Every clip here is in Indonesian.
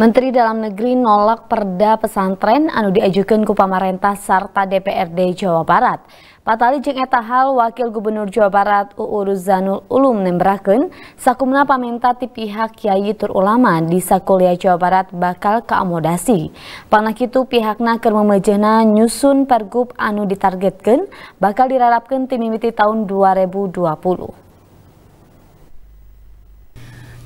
Menteri Dalam Negeri nolak perda pesantren anu diajukan ku pamarentah serta DPRD Jawa Barat. Patali jeng eta Wakil Gubernur Jawa Barat UU Ruzanul Ulum nemberakeun sakumna paminta ti pihak Kiai Tur Ulama di Sakuliah Jawa Barat bakal keamodasi. Panah kitu pihakna keur memejena nyusun pergub anu ditargetkeun bakal dirarapkeun ti mimiti tahun 2020.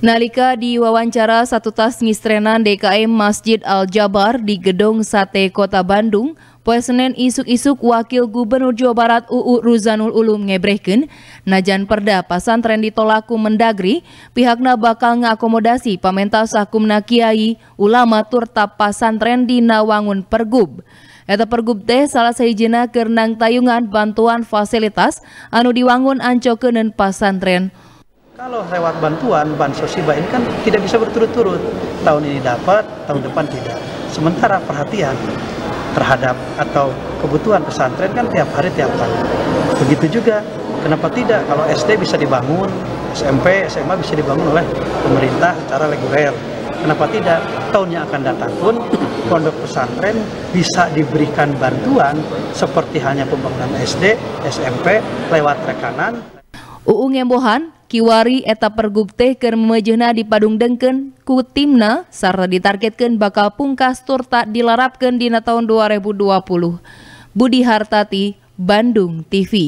Nalika diwawancara satu tas ngistrenan DKM Masjid Al-Jabar di Gedung Sate Kota Bandung, Poe Senin isuk-isuk Wakil Gubernur Jawa Barat UU Ruzanul Ulum ngebrehkeun najan perda pasantren ditolaku mendagri pihakna bakal ngakomodasi pamenta sakumna kiai ulama turta pasantren di nawangun pergub. Eta pergub teh salah sahijina keur tayungan bantuan fasilitas anu diwangun ancokeun pasantren kalau lewat bantuan, bansos hibah ini kan tidak bisa berturut-turut. Tahun ini dapat, tahun depan tidak. Sementara perhatian terhadap atau kebutuhan pesantren kan tiap hari tiap tahun. Begitu juga, kenapa tidak kalau SD bisa dibangun, SMP, SMA bisa dibangun oleh pemerintah secara reguler. Kenapa tidak? Tahun yang akan datang pun pondok pesantren bisa diberikan bantuan seperti hanya pembangunan SD, SMP lewat rekanan. UU Ngembohan kiwari eta pergub teh keur memejehna dipadung dengkeun ku timna sarta ditargetkeun bakal pungkas tur tak dilarapkeun dina tahun 2020. Budi Hartati, Bandung TV.